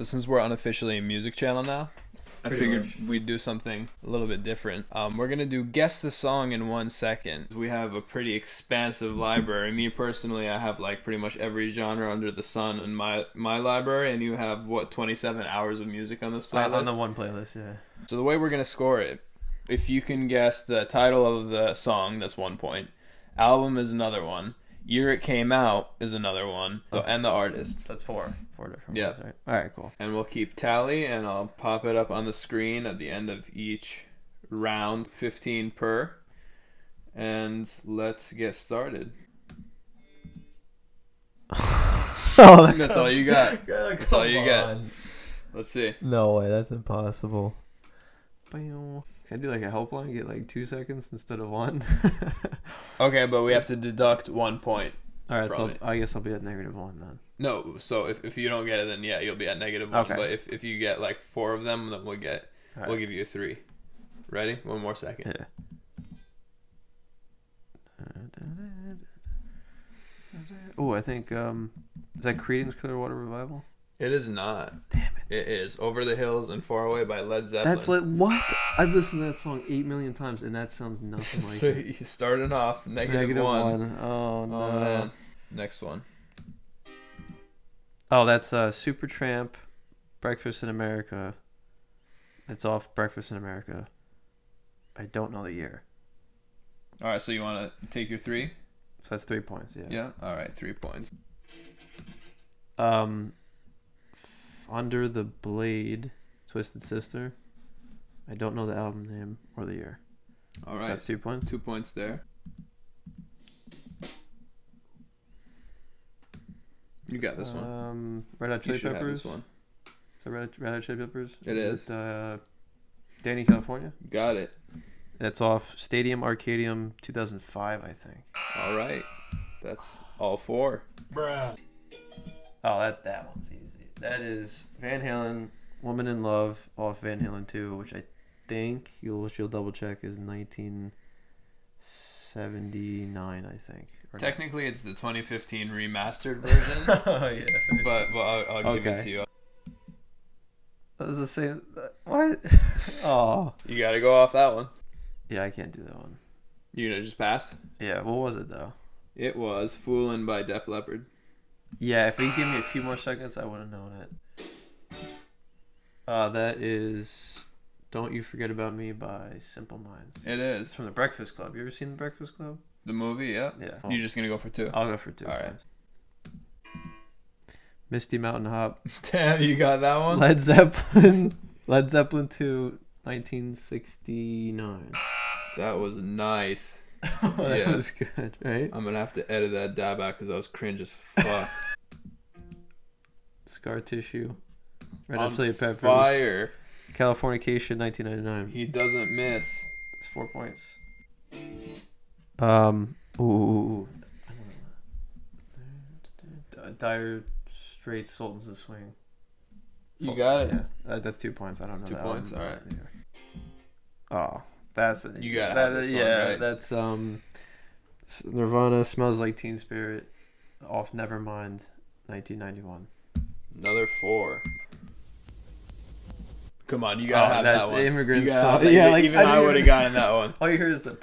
So since we're unofficially a music channel now, I Pretty figured much. we'd do something a little bit different. Um, we're gonna do guess the song in one second. We have a pretty expansive library. Me personally, I have like pretty much every genre under the sun in my my library, and you have what twenty seven hours of music on this playlist. on the one playlist, yeah. So the way we're gonna score it, if you can guess the title of the song, that's one point. Album is another one. Year it came out is another one. So, and the artist. That's four. Four different Yeah. ones, right? All right, cool. And we'll keep tally, and I'll pop it up on the screen at the end of each round, fifteen per. And let's get started. oh, That's all you got. That's all you got. Let's see. No way, that's impossible. Can I do like a helpline? Get like two seconds instead of one. Okay, but we have to deduct one point. All right, so it. I guess I'll be at negative one then. No, so if, if you don't get it, then yeah, you'll be at negative one. Okay. But if, if you get like four of them, then we'll get All we'll give you a three. Ready? One more second. Yeah. Oh, I think um, is that Creedence Clearwater Revival? It is not. Damn it! It is "Over the Hills and Far Away" by Led Zeppelin. That's like what? I've listened to that song eight million times, and that sounds nothing like so it. you started off negative Negative one. one. Oh no. Oh man. Next one. Oh, that's uh, Supertramp, Breakfast in America. It's off Breakfast in America. I don't know the year, All right, so you want to take your three? so that's three points. Yeah. Yeah. All right, three points. Um, Under the Blade, Twisted Sister. I don't know the album name or the year. All right. So that's two points. Two points there. You got this one. Um, Red Hot Chili You Chili should have Peppers. this one. Is that Red, Red Hot Chili Peppers? It is. It, uh, Dani California. Got it. That's off Stadium Arcadium 2005, I think. All right. That's all four. Bruh. Oh, that that one's easy. That is Van Halen, "Woman in Love" off Van Halen 2, which I think you'll you'll double check is 1979, I think. Technically, it's the 2015 remastered version, oh yeah, but, but I'll, I'll give it to you. that was the same. Uh, what? oh, You got to go off that one. yeah, I can't do that one. You know, just pass. Yeah, what was it though? It was "Foolin' by Def Leppard. Yeah, if you give me a few more seconds, I would have known it. Uh, that is "Don't You Forget About Me" by Simple Minds. It It's from The Breakfast Club. You ever seen The Breakfast Club? the movie. Yeah. Yeah. You're just gonna go for two. I'll go for two. All right. Misty Mountain Hop. Damn, you got that one. Led Zeppelin. Led Zeppelin 2, 1969. That was nice. that Yeah. was good, right? I'm gonna have to edit that dab out because I was cringe as fuck. Scar Tissue. Red On Hot Chili Peppers. Fire. Californication, 1999. He doesn't miss. It's four points. Um. Ooh. ooh, ooh. D- Dire Straits, Sultans of Swing. You got it. Yeah, that, that's two points. I don't know. Two that points, one. alright. Yeah. Oh, that's You gotta that, have this one, yeah. right? That's um, Nirvana smells like Teen Spirit, off Nevermind, 1991. Another four. Come on, you gotta Oh, have that's that one. Immigrant gotta Song. Yeah, even, like, even I I, would have gotten that one. All you hear is the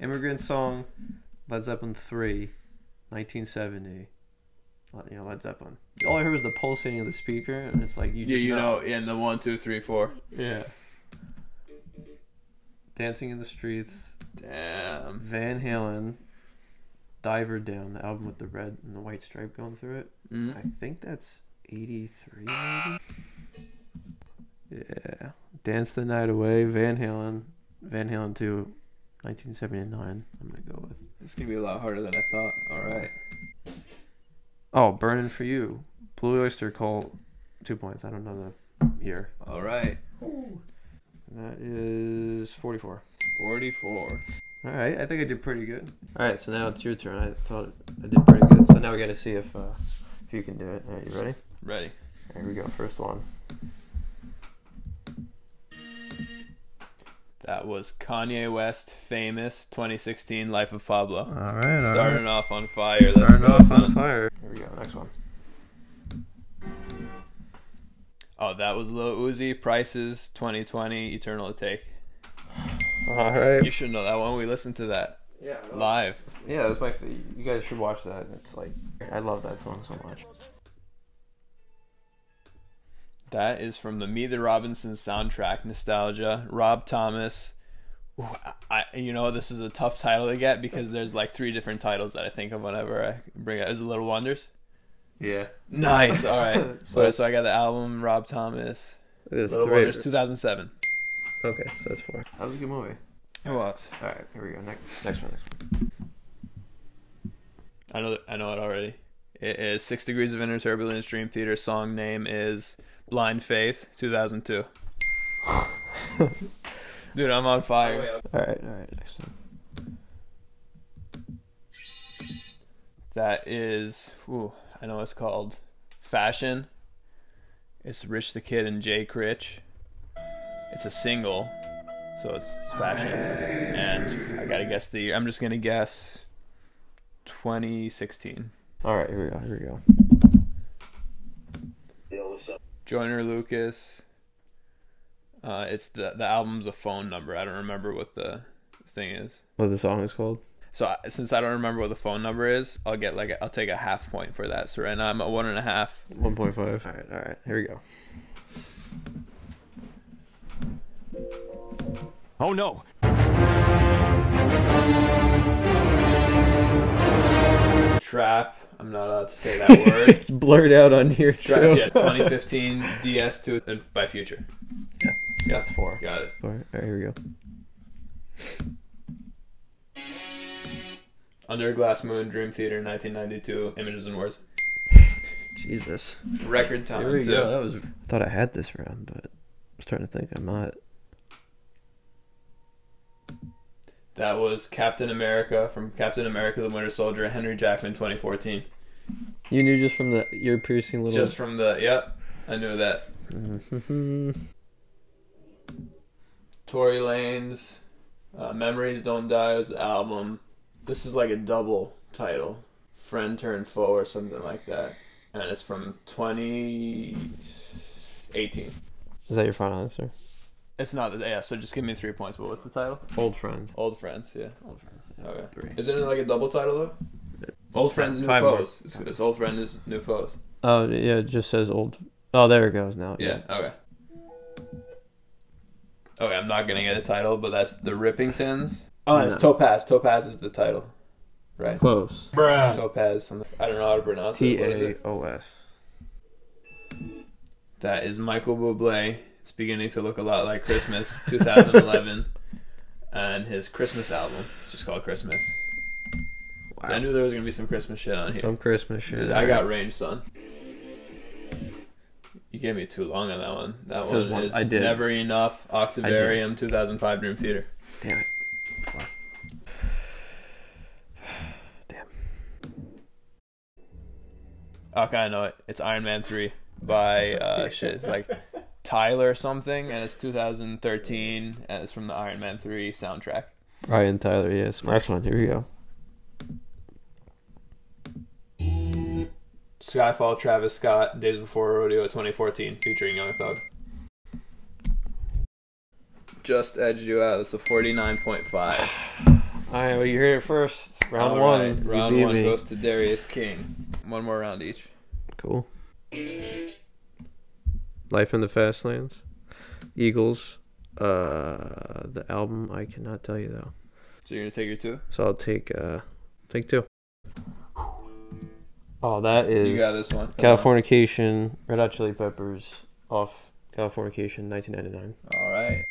Immigrant Song, Led Zeppelin 3, 1970. Uh, You know, Led Zeppelin. All I heard was the pulsating of the speaker, and it's like you Yeah, you know, in the one, two, three, four. Yeah. Dancing in the Streets, Damn. Van Halen, Diver Down, the album with the red and the white stripe going through it. Mm. I think that's 83, maybe? Yeah. Dance the Night Away, Van Halen, Van Halen 2, 1979. I'm going to go with. It's gonna be a lot harder than I thought. All right. Oh, Burning for You, Blue Oyster Cult, two points. I don't know the year. All right. That is 44. 44. All right, I think I did pretty good. All right, so now it's your turn. I thought I did pretty good. So now we got to see if uh, if you can do it. All right, you ready? Ready. Here we go. First one. That was Kanye West famous 2016 Life of Pablo. All right. Starting off on fire. Let's Starting go, off son. on fire. Here we go. Next one. Oh, that was Lil Uzi. Prices 2020. Eternal Atake. All right. You should know that one. We listened to that Yeah. live. Yeah, that's my. Fa- you guys should watch that. It's like I love that song so much. That is from the Meet the Robinsons soundtrack, Nostalgia. Rob Thomas. Ooh, I, you know, this is a tough title to get because there's like three different titles that I think of whenever I bring it. Is it Little Wonders? Yeah. Nice. All right. So so, so I got the album, Rob Thomas. It's Little three. Wonders, 2007. Okay, so that's four. That was a good movie. It was. All right, here we go. Next, next one. Next one. I know. I know it already. It is Six Degrees of Inner Turbulence Dream Theater. Song name is Blind Faith, 2002. Dude, I'm on fire. All right, all right. Next one. That is, ooh, I know it's called Fashion. It's Rich the Kid and Jay Critch. It's a single, so it's, it's Fashion. And I gotta guess the year. I'm just gonna guess 2016. All right, here we go. Here we go. Joyner Lucas. Uh, it's the the album's a phone number. I don't remember what the thing is. What the song is called? So since I don't remember what the phone number is, I'll get like a, I'll take a half point for that. So right now I'm at one and a half. One point five. All right, all right. Here we go. Oh no! Trap. I'm not allowed to say that word. it's blurred out on here Trap. too. Yeah, 2015 DS2 and by Future. Yeah, so that's four. Got it. Four. All right, here we go. Under a Glass Moon, Dream Theater, 1992. Images and Words. Jesus. Record time Here we too. go. That was. I thought I had this round, but I'm starting to think I'm not. That was Captain America from Captain America: The Winter Soldier, Henry Jackman, 2014. You knew just from the ear piercing little. Just from the yep, I knew that. Mhm. Tory Lanez, uh, Memories Don't Die was the album. This is like a double title, Friend Turn Foe or something like that, and it's from 2018. Is that your final answer? It's not yeah. So just give me three points. What was the title? Old friends. Old Friends. Yeah. Old friends. Okay. Three. Isn't it like a double title though? Old Friends, New Five. Foes. It's, it's Old Friends, New Foes. Oh yeah, it just says old. Oh, there it goes now. Yeah. Okay. Okay, I'm not gonna get a title, but that's the Rippingtons. Oh, and it's Topaz. Topaz is the title, right? Close. Topaz. Something. I don't know how to pronounce T it. What is A it? O S. That is Michael Bublé. It's beginning to look a lot like Christmas, 2011, and his Christmas album. It's just called Christmas. Wow. I knew there was gonna be some Christmas shit on here. Some Christmas shit. I got eh? range, son. You gave me too long on that one. That It one one- is I did. Never Enough, Octavarium, 2005 Dream Theater. Damn it. Fuck. Damn. Okay, I know it. It's Iron Man 3 by, uh, shit, it's like Tyler something, and it's 2013, and it's from the Iron Man 3 soundtrack. Brian Tyler. Yes. Last one. Here we go. Skyfall, Travis Scott, Days Before Rodeo 2014, featuring Young Thug. Just edged you out. That's a 49.5. All right. Well, you heard it first. Round All one. right, Round one me. goes to Darius King. One more round each. Cool. Life in the Fastlands. Eagles. Uh, the album I cannot tell you though. So you're gonna take your two? So I'll take uh, take two. Oh, that is You got this one. Come on. Californication. Red Hot Chili Peppers off Californication, 1999. All right.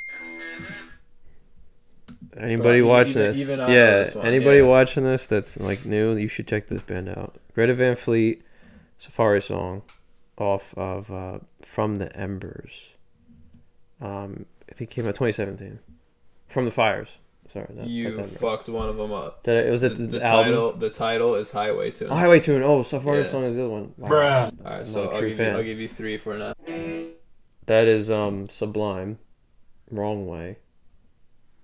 Anybody even- watching even- this? even yeah, this one, anybody yeah. watching this that's like new, you should check this band out. Greta Van Fleet, Safari song, off of uh, From the Embers. Um, I think it came out 2017. From the Fires. Sorry, not, not You the Embers. fucked one of them up. Did it, was The, it the, the the album? title. The title is Highway Tune. Oh, Highway Tune. Oh, Safari Yeah. song is the other one. Wow. All right, I'm so not a I'll true give, you, fan. I'll give you three for now. That is um Sublime. Wrong way.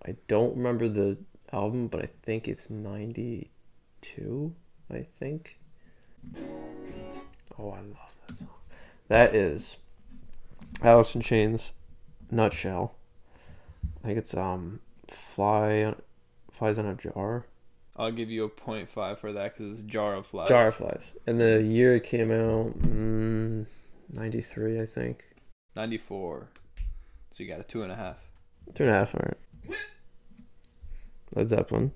I don't remember the album, but I think it's 92, I think. Oh, I love that song. That is Alice in Chains, Nutshell. I think it's um, Fly, flies on a jar. I'll give you a 0.5 for that because it's Jar of Flies. Jar of Flies. And the year it came out, mm, 93, I think. 94. So you got a two and a half. Two and a half, alright. Led Zeppelin.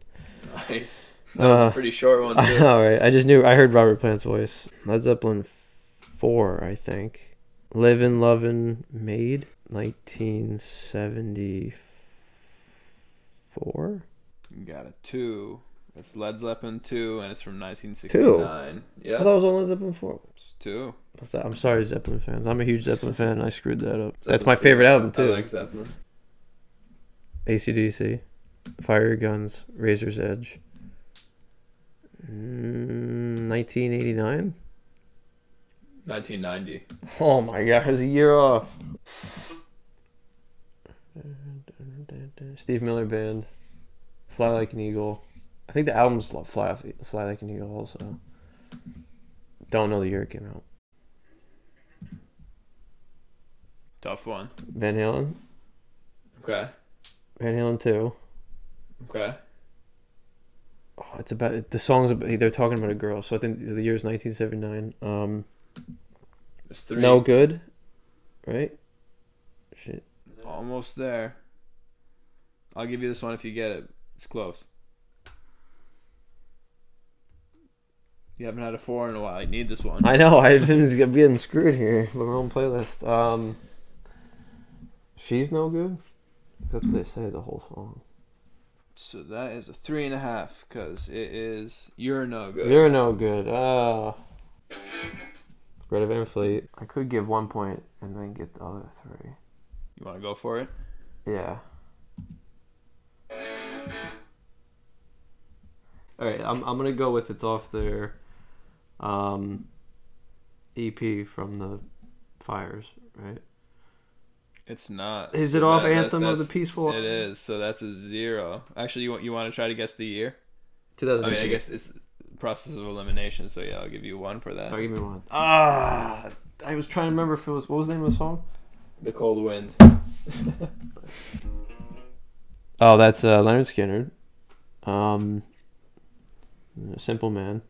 Nice. That was Uh, a pretty short one too. Alright, I just knew, I heard Robert Plant's voice. Led Zeppelin 4, I think. Livin' Lovin' Maid, 1974. You got a two. It's Led Zeppelin two, and it's from 1969. I Yeah, thought it was on Led Zeppelin 4. it's two. That? I'm sorry, Zeppelin fans. I'm a huge Zeppelin fan, and I screwed that up. That's my favorite album, too. I like Zeppelin. ACDC, Fire Guns, Razor's Edge. Mm, 1989? 1990. Oh my god, it was a year off. Steve Miller Band, Fly Like an Eagle. I think the album's Fly, Fly Like an Eagle also. Don't know the year it came out. Tough one. Van Halen, Okay. Van Halen 2. Okay. Oh, it's about the song's about they're talking about a girl, so I think the year is 1979. Um, It's three. no good, right? Shit. Almost there. I'll give you this one if you get it. It's close. You haven't had a four in a while. You need this one. I know I've been getting screwed here. The wrong playlist. Um, she's no good. That's what they say the whole song. So that is a three and a half because it is you're no good. You're no good. Ah. Greta Van Fleet. I could give one point and then get the other three. You want to go for it? Yeah. All right, I'm I'm gonna go with it's off their um EP from the Fires, right? It's not. Is So it off that- that- Anthem of the Peaceful? It is. So that's a zero. Actually, you want you want to try to guess the year? I mean, I guess it's process of elimination. So yeah, I'll give you one for that. Oh, give me one. Ah, I was trying to remember if it was what was the name of the song? The cold wind. Oh, that's uh, Lynyrd Skynyrd. Um, Simple Man.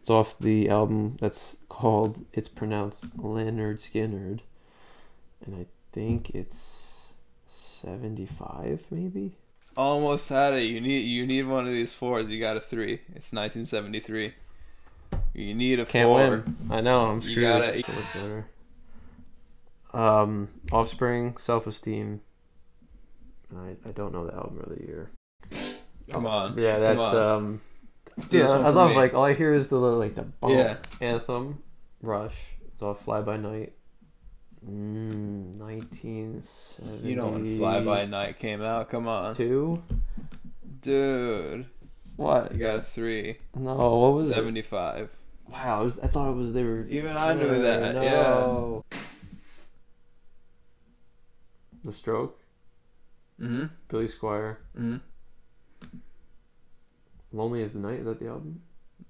It's off the album that's called. It's pronounced Leonard Skinnerd, and I think it's seventy-five, maybe. Almost had it. You need you need one of these fours. You got a three. It's 1973. You need a Can't four. win. I know. I'm screwed. You screwed. gotta- So much better. Um, Offspring, Self Esteem. I I don't know the album of the year. Come on. Yeah, that's um. Dude, I, one I for love me. like all I hear is the little like the bump Yeah. anthem, Rush. It's all Fly By Night. Mm, nineteen seventy. You know when Fly By Night came out? Come on, Two. dude. What? You got a three. No, what was it? 75. Wow, I, was, I thought it was they were. Even I knew Uh, that. Yeah. The Stroke, Mm-hmm. Billy Squier, Mm-hmm. Lonely as the Night. Is that the album?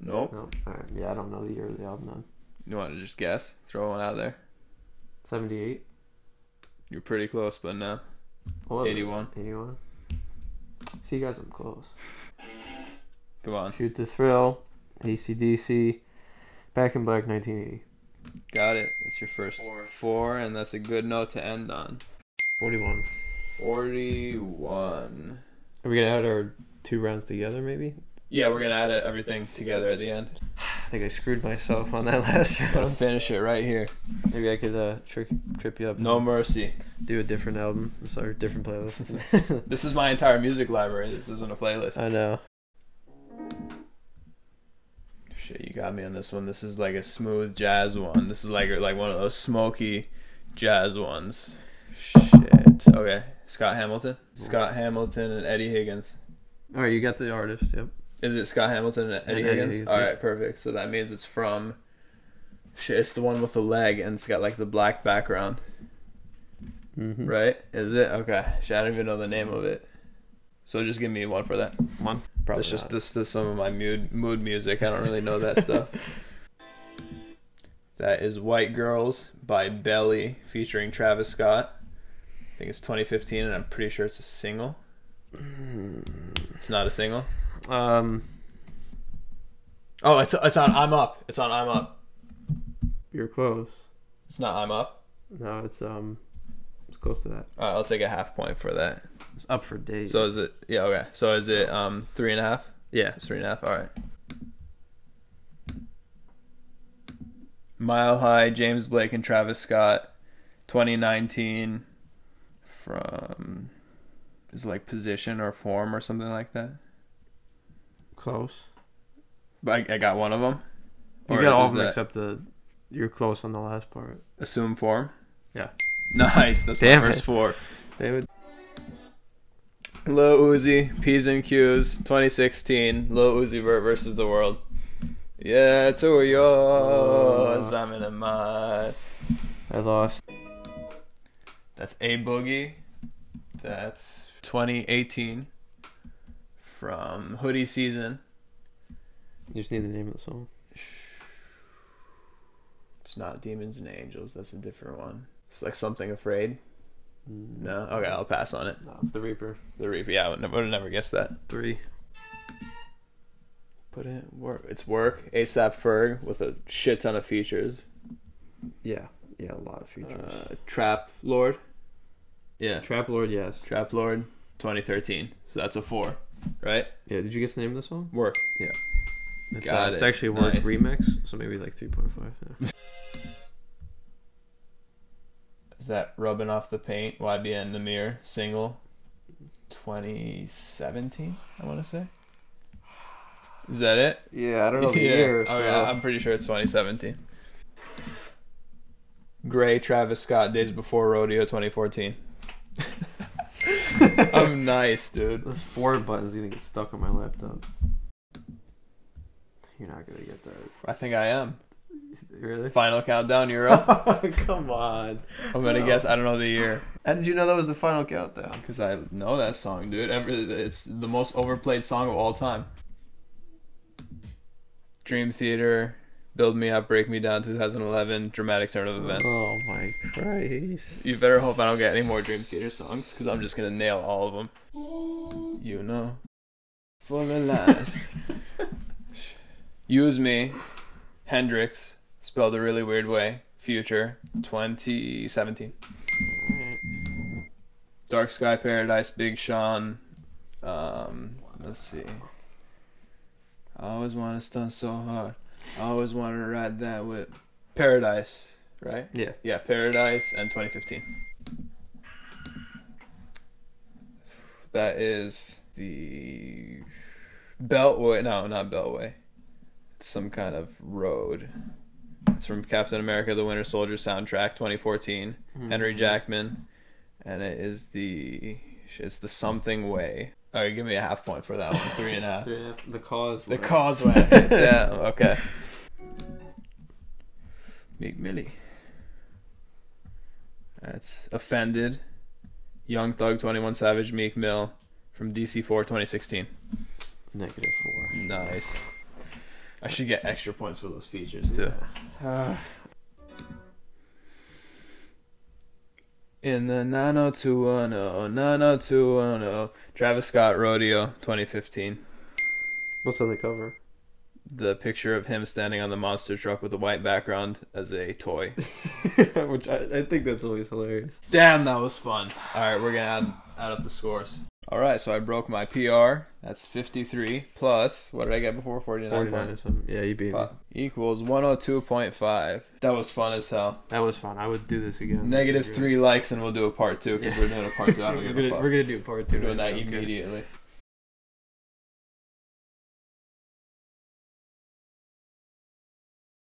Nope. No. All right. Yeah, I don't know the year of the album. Then You want to just guess? Throw one out there. Seventy-eight. You're pretty close, but no. What was it? 81. 81. See, you guys, I'm close. Come on. Shoot the Thrill, ACDC, Back in Black 1980. Got it. That's your first Four. four, and that's a good note to end on. 41. 41. Are we going to add our two rounds together, maybe? Yeah, we're gonna add it, everything together at the end. I think I screwed myself on that last Gotta round. finish it right here. Maybe I could uh, trick, trip you up. No mercy. Do a different album. I'm sorry, different playlist. This is my entire music library. This isn't a playlist. I know. Shit, you got me on this one. This is like a smooth jazz one. This is like like one of those smoky jazz ones. Shit. Okay. Scott Hamilton. Scott Hamilton and Eddie Higgins. All right, you got the artist. Yep. Is it Scott Hamilton and Eddie Higgins? All yeah. perfect. So that means it's from. Shit, it's the one with the leg and it's got like the black background, Mm-hmm. right? Is it? Okay. Shit, I don't even know the name of it. So just give me one for that. One. Probably That's just this. This some of my mood mood music. I don't really know that stuff. That is White Girls by Belly featuring Travis Scott. I think it's 2015 and I'm pretty sure it's a single. It's not a single. Um, Oh, it's it's on I'm Up. It's on I'm Up. you're close. It's not I'm Up. No, it's um, it's close to that. All right, I'll take a half point for that. It's up for days. So is it? Yeah, okay. So is it um three and a half? Yeah. It's three and a half. All right. Mile High, James Blake and Travis Scott, 2019. From is it like position or form or something like that. Close. But I, I got one of them. You got all of them that except the. You're close on the last part. assume form. Yeah. Nice. That's Damn my first it. four. David. Lil Uzi, P's and Q's, 2016. Lil Uzi Vert versus the world. Yeah, it's all yours. Oh. I'm in a mud. I lost. That's A Boogie. That's 2018 from Hoodie Season. You just need the name of the song. It's not Demons and Angels. That's a different one. It's like something afraid. No, okay, I'll pass on it. No, it's the Reaper. The Reaper. Yeah, I would never, would have never guessed that. Three. Put it work. It's work. ASAP Ferg with a shit ton of features. Yeah. Yeah, a lot of features. Uh, Trap Lord. Yeah, Trap Lord, yes. Trap Lord, 2013. So that's a four, right? Yeah, did you guess the name of the song? Work. It's, Got uh, it's actually a Word Nice. remix, so maybe like 3.5. Yeah. Is that rubbing off the paint? YBN Nahmir single, 2017. I want to say. Is that it? yeah, I don't Okay, I'm pretty sure it's 2017. Grey Travis Scott Days Before Rodeo 2014. I'm nice, dude. Those forward button's gonna get stuck on my laptop. You're not gonna get that. I think I am. Really? Final countdown, you're up. Come on. I'm gonna No. guess. I don't know the year How did you know that was the final countdown? because I know that song, dude. Every, it's the most overplayed song of all time. Dream Theater, Build Me Up, Break Me Down, 2011, Dramatic Turn of Events. Oh my Christ. You better hope I don't get any more Dream Theater songs because I'm just gonna nail all of them. You know, for the last. Use Me, Hendrix, spelled a really weird way. Future, 2017. Dark Sky Paradise, Big Sean. Um, let's see. I always want to stun so hard. I always want to ride that with Paradise, right? Yeah. Yeah, Paradise and 2015. That is the Beltway. No, not Beltway. It's some kind of road. It's from Captain America: The Winter Soldier soundtrack, 2014. Henry mm-hmm. Jackman, and it is the it's the something way. All right, give me a half point for that one. Three and a half. The cause. The causeway. yeah. Okay. Meek Millie. That's offended. Young Thug, Twenty One Savage, Meek Mill, from DC Four, 2016. Negative four. Nice. I should get extra points for those features too. Uh, In the 90210, 90210, Travis Scott Rodeo, 2015. what's on the cover? The picture of him standing on the monster truck with a white background as a toy. Which I, I think that's always hilarious. Damn, that was fun. All right, we're gonna add add up the scores. All right, so I broke my PR. That's 53 plus what did I get before 49? 49 or something. Yeah, you beat me. equals 102.5. That was fun as hell. That was fun. I would do this again. Negative three likes and we'll do a part two because we're doing a part two. I don't We're give a gonna, fuck. we're gonna do part 2 We're doing that Okay. immediately.